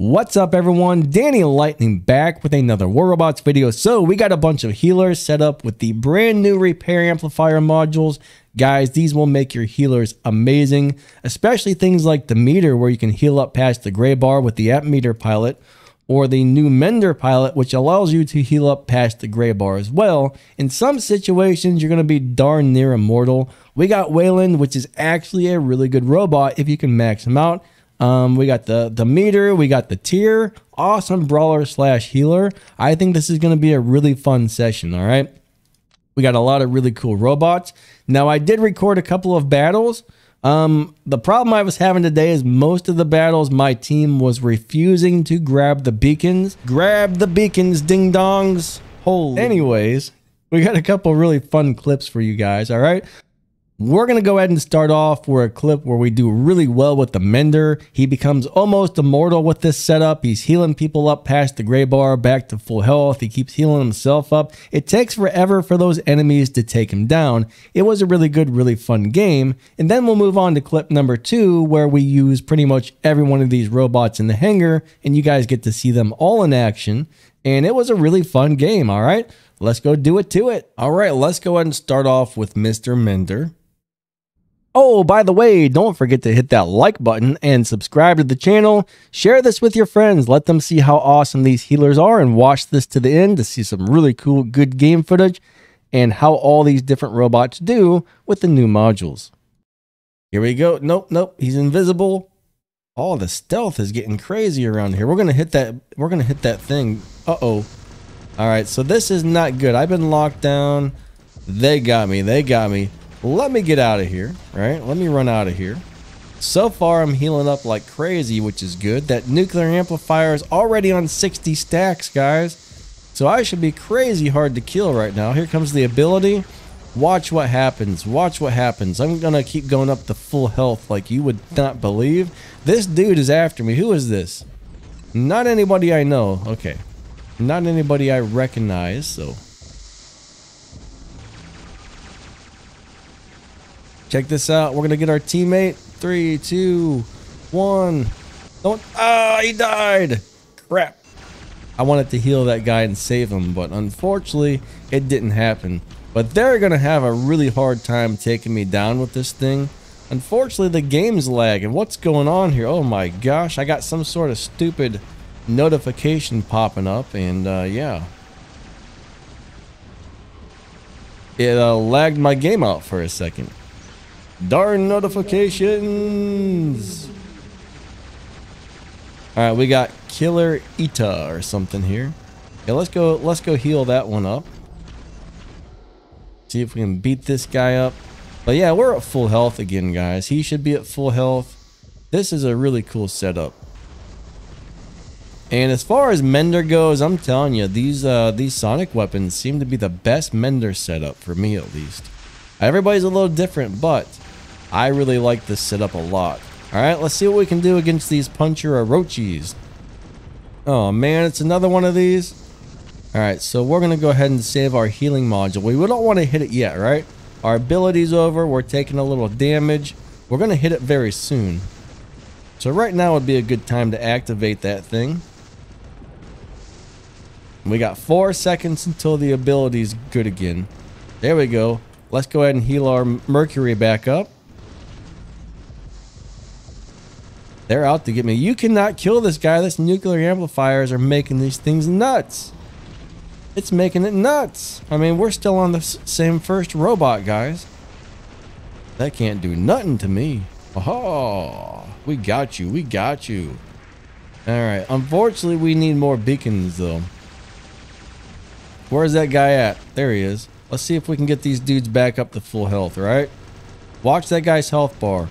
What's up everyone, Danny Lightning back with another War Robots video. So we got a bunch of healers set up with the brand new repair amplifier modules. Guys, these will make your healers amazing, especially things like Demeter where you can heal up past the gray bar with the app meter pilot or the new Mender pilot, which allows you to heal up past the gray bar as well. In some situations, you're going to be darn near immortal. We got Weyland, which is actually a really good robot if you can max him out. Um, we got the Demeter, we got the Tyr, awesome brawler slash healer. I think this is going to be a really fun session. All right, we got a lot of really cool robots. Now I did record a couple of battles. Um, the problem I was having today is most of the battles my team was refusing to grab the beacons. Grab the beacons, ding dongs. Holy. Anyways, we got a couple really fun clips for you guys. All right. We're going to go ahead and start off with a clip where we do really well with the Mender. He becomes almost immortal with this setup. He's healing people up past the gray bar back to full health. He keeps healing himself up. It takes forever for those enemies to take him down. It was a really good, really fun game. And then we'll move on to clip number two where we use pretty much every one of these robots in the hangar and you guys get to see them all in action. And it was a really fun game, all right? Let's go do it to it. All right, let's go ahead and start off with Mr. Mender. Oh, by the way, don't forget to hit that like button and subscribe to the channel. Share this with your friends. Let them see how awesome these healers are and watch this to the end to see some really cool, good game footage and how all these different robots do with the new modules. Here we go. Nope, nope. He's invisible. Oh, the stealth is getting crazy around here. We're going to hit that. We're to hit that thing. Uh-oh. All right, so this is not good. I've been locked down. They got me. They got me let me get out of here, right? Let me run out of here. So far, I'm healing up like crazy, which is good. That nuclear amplifier is already on 60 stacks, guys. So I should be crazy hard to kill right now. Here comes the ability. Watch what happens. Watch what happens. I'm going to keep going up to full health like you would not believe. This dude is after me. Who is this? Not anybody I know. Okay. Not anybody I recognize, so Check this out. We're going to get our teammate. Three, two, one. Don't. Ah, he died. Crap. I wanted to heal that guy and save him, but unfortunately, it didn't happen. But they're going to have a really hard time taking me down with this thing. Unfortunately, the game's lagging. What's going on here? Oh my gosh, I got some sort of stupid notification popping up, and uh, yeah. It uh, lagged my game out for a second. Darn notifications. All right, we got Killer Ita or something here. Yeah, let's go. Let's go heal that one up. See if we can beat this guy up. But yeah, we're at full health again, guys. He should be at full health. This is a really cool setup. And as far as Mender goes, I'm telling you, these uh, these Sonic weapons seem to be the best Mender setup for me, at least. Everybody's a little different, but I really like this setup a lot. Alright, let's see what we can do against these Puncher Orochis. Oh man, it's another one of these. Alright, so we're going to go ahead and save our healing module. We don't want to hit it yet, right? Our ability's over. We're taking a little damage. We're going to hit it very soon. So right now would be a good time to activate that thing. We got four seconds until the ability's good again. There we go. Let's go ahead and heal our mercury back up. They're out to get me. You cannot kill this guy. This nuclear amplifiers are making these things nuts. It's making it nuts. I mean, we're still on the same first robot, guys. That can't do nothing to me. Oh, we got you. We got you. All right. Unfortunately, we need more beacons, though. Where's that guy at? There he is. Let's see if we can get these dudes back up to full health, right? Watch that guy's health bar.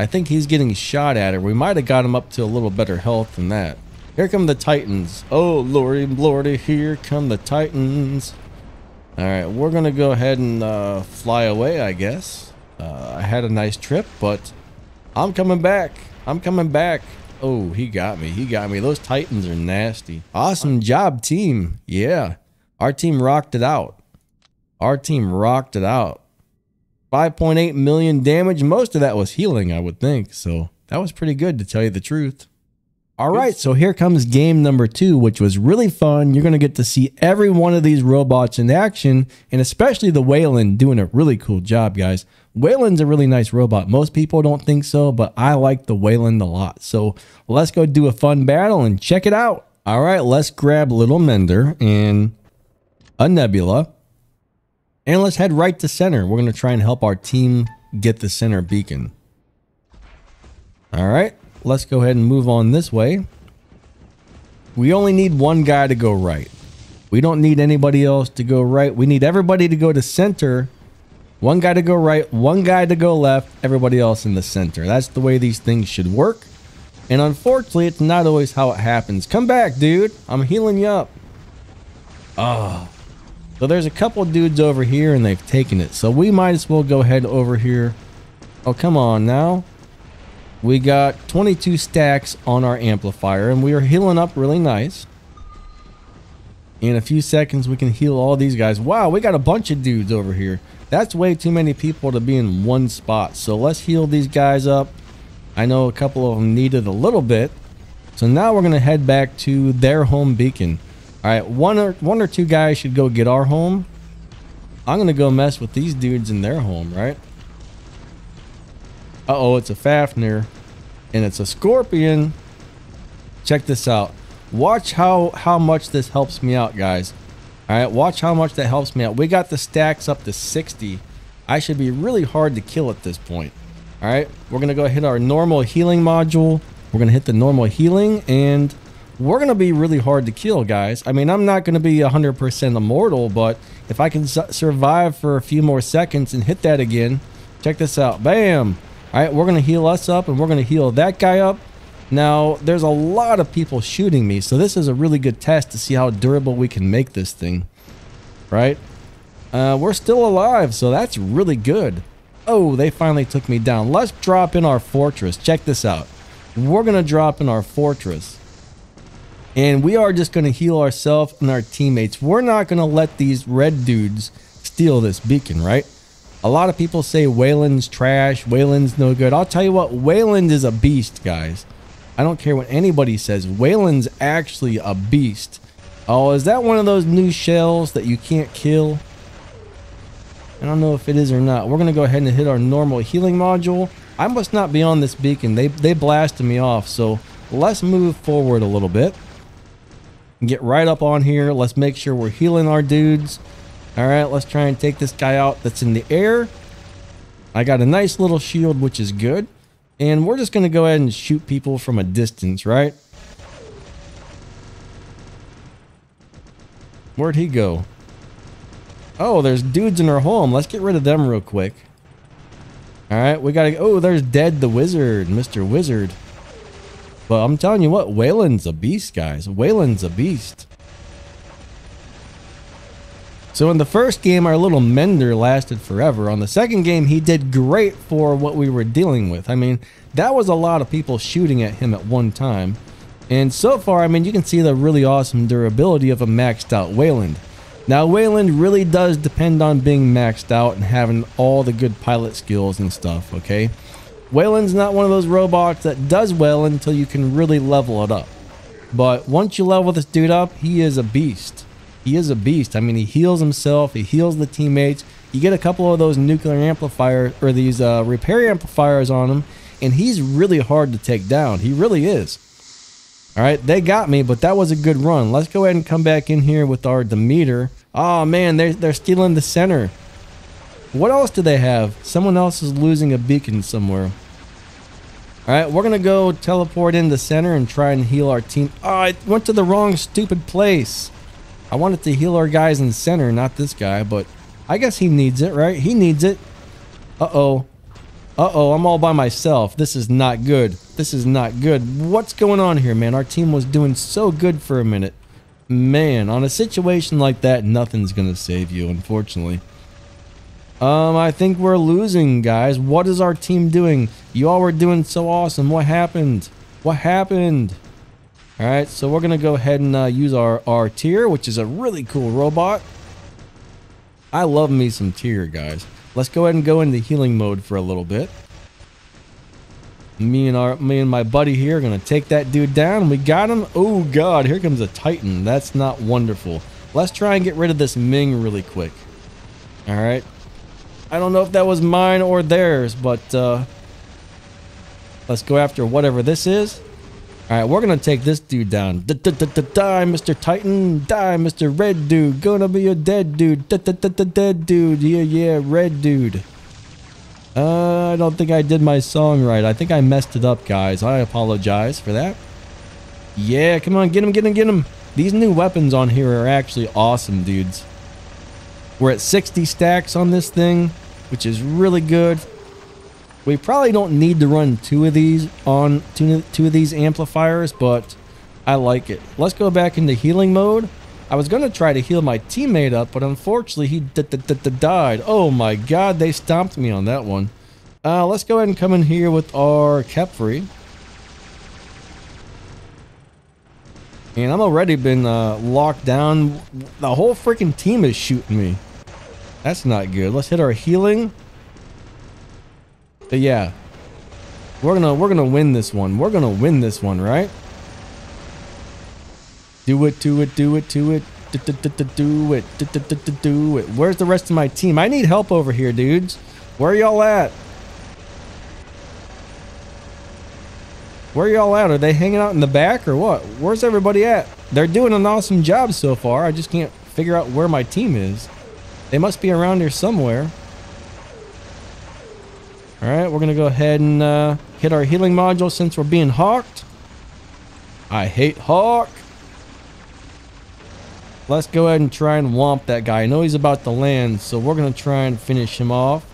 I think he's getting shot at her. We might have got him up to a little better health than that. Here come the Titans. Oh, lordy, lordy, here come the Titans. All right, we're going to go ahead and uh, fly away, I guess. Uh, I had a nice trip, but I'm coming back. I'm coming back. Oh, he got me. He got me. Those Titans are nasty. Awesome job, team. Yeah, our team rocked it out. Our team rocked it out. 5.8 million damage. Most of that was healing, I would think. So that was pretty good to tell you the truth. All right, so here comes game number two, which was really fun. You're going to get to see every one of these robots in action, and especially the Weyland doing a really cool job, guys. Weyland's a really nice robot. Most people don't think so, but I like the Weyland a lot. So let's go do a fun battle and check it out. All right, let's grab Little Mender and a Nebula. And let's head right to center. We're going to try and help our team get the center beacon. All right let's go ahead and move on this way. We only need one guy to go right. We don't need anybody else to go right. We need everybody to go to center. One guy to go right, one guy to go left, everybody else in the center. That's the way these things should work. And unfortunately, it's not always how it happens. Come back, dude. I'm healing you up. Oh. So there's a couple dudes over here and they've taken it. So we might as well go ahead over here. Oh, come on now we got 22 stacks on our amplifier and we are healing up really nice. In a few seconds, we can heal all these guys. Wow, we got a bunch of dudes over here. That's way too many people to be in one spot. So let's heal these guys up. I know a couple of them needed a little bit. So now we're going to head back to their home beacon. All right, one or, one or two guys should go get our home. I'm to go mess with these dudes in their home, right? Uh-oh, it's a Fafnir. And it's a Scorpion. Check this out. Watch how, how much this helps me out, guys. Alright, watch how much that helps me out. We got the stacks up to 60. I should be really hard to kill at this point. Alright, we're going to go hit our normal healing module. We're to hit the normal healing and we're going to be really hard to kill, guys. I mean, I'm not going to be 100% immortal, but if I can su survive for a few more seconds and hit that again, check this out. Bam! All right, we're going to heal us up and we're going to heal that guy up. Now, there's a lot of people shooting me, so this is a really good test to see how durable we can make this thing. Right? Uh, we're still alive, so that's really good. Oh, they finally took me down. Let's drop in our fortress. Check this out. We're going to drop in our fortress. And we are just going to heal ourselves and our teammates. We're not going to let these red dudes steal this beacon, right? A lot of people say Weyland's trash. Weyland's no good. I'll tell you what, Weyland is a beast, guys. I don't care what anybody says. Weyland's actually a beast. Oh, is that one of those new shells that you can't kill? I don't know if it is or not. We're going to go ahead and hit our normal healing module. I must not be on this beacon. They, they blasted me off. So let's move forward a little bit. Get right up on here. Let's make sure we're healing our dudes. All right, let's try and take this guy out that's in the air. I got a nice little shield, which is good. And we're just going to go ahead and shoot people from a distance, right? Where'd he go? Oh, there's dudes in our home. Let's get rid of them real quick. All right, we got to... Oh, there's Dead the Wizard, Mr. Wizard. But I'm telling you what, Weyland's a beast, guys. Weyland's a beast. So in the first game, our little mender lasted forever. On the second game, he did great for what we were dealing with. I mean, that was a lot of people shooting at him at one time. And so far, I mean, you can see the really awesome durability of a maxed out Weyland. Now, Weyland really does depend on being maxed out and having all the good pilot skills and stuff, okay? Weyland's not one of those robots that does well until you can really level it up. But once you level this dude up, he is a beast he is a beast. I mean, he heals himself, he heals the teammates. You get a couple of those nuclear amplifiers or these uh, repair amplifiers on him, and he's really hard to take down. He really is. All right, they got me, but that was a good run. Let's go ahead and come back in here with our Demeter. Oh man, they're, they're stealing the center. What else do they have? Someone else is losing a beacon somewhere. All right, we're going to go teleport in the center and try and heal our team. Oh, I went to the wrong stupid place. I wanted to heal our guys in the center, not this guy, but I guess he needs it, right? He needs it. Uh-oh. Uh-oh, I'm all by myself. This is not good. This is not good. What's going on here, man? Our team was doing so good for a minute. Man, on a situation like that, nothing's going to save you, unfortunately. Um, I think we're losing, guys. What is our team doing? You all were doing so awesome. What happened? What happened? All right, so we're going to go ahead and uh, use our, our Tyr, which is a really cool robot. I love me some Tyr, guys. Let's go ahead and go into healing mode for a little bit. Me and our me and my buddy here are gonna take that dude down. We got him. Oh god, here comes a Titan. That's not wonderful. Let's try and get rid of this Ming really quick. Alright. I don't know if that was mine or theirs, but uh let's go after whatever this is. Alright, we're gonna take this dude down. Die, Mr. Titan. Die, Mr. Red Dude. Gonna be a dead dude. Dead dude. Yeah, yeah, red dude. Uh, I don't think I did my song right. I think I messed it up, guys. I apologize for that. Yeah, come on, get him, get him, get him. These new weapons on here are actually awesome, dudes. We're at 60 stacks on this thing, which is really good. We probably don't need to run two of these on two, two of these amplifiers, but I like it. Let's go back into healing mode. I was going to try to heal my teammate up, but unfortunately he died. Oh my god, they stomped me on that one. Uh, let's go ahead and come in here with our Khepri. And I'm already been uh, locked down. The whole freaking team is shooting me. That's not good. Let's hit our healing. But yeah. We're gonna we're gonna win this one. We're gonna win this one, right? Do it, do it, do it, do it. Do it, do it. Where's the rest of my team? I need help over here, dudes. Where y'all at? Where y'all at? Are they hanging out in the back or what? Where's everybody at? They're doing an awesome job so far. I just can't figure out where my team is. They must be around here somewhere. Alright, we're going to go ahead and uh, hit our healing module since we're being hawked. I hate hawk. Let's go ahead and try and womp that guy. I know he's about to land, so we're going to try and finish him off.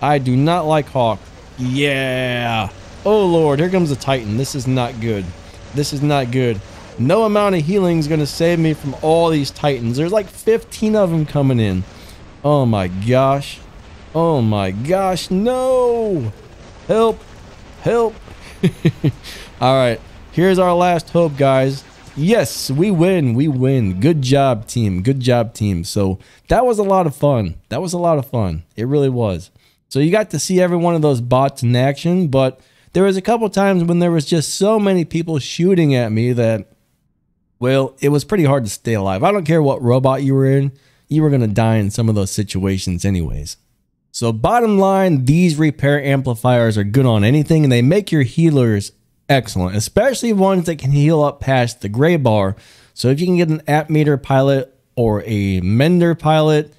I do not like Hawk. Yeah. Oh, Lord. Here comes a Titan. This is not good. This is not good. No amount of healing is going to save me from all these Titans. There's like 15 of them coming in. Oh, my gosh. Oh, my gosh. No. Help. Help. all right. Here's our last hope, guys. Yes, we win. We win. Good job, team. Good job, team. So that was a lot of fun. That was a lot of fun. It really was. So you got to see every one of those bots in action, but there was a couple times when there was just so many people shooting at me that, well, it was pretty hard to stay alive. I don't care what robot you were in, you were going to die in some of those situations anyways. So bottom line, these repair amplifiers are good on anything and they make your healers excellent, especially ones that can heal up past the gray bar. So if you can get an app meter pilot or a mender pilot,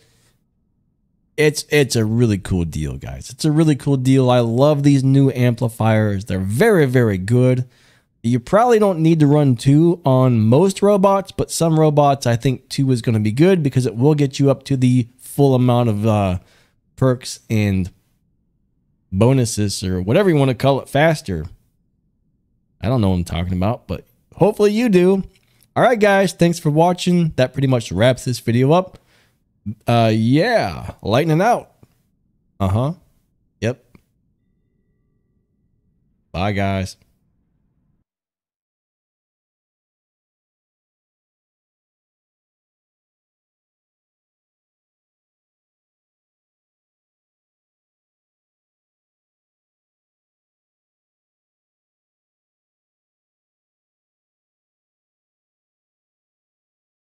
it's it's a really cool deal, guys. It's a really cool deal. I love these new amplifiers. They're very, very good. You probably don't need to run two on most robots, but some robots I think two is going to be good because it will get you up to the full amount of uh, perks and bonuses or whatever you want to call it faster. I don't know what I'm talking about, but hopefully you do. All right, guys, thanks for watching. That pretty much wraps this video up. Uh, yeah, lightning out. Uh huh. Yep. Bye, guys.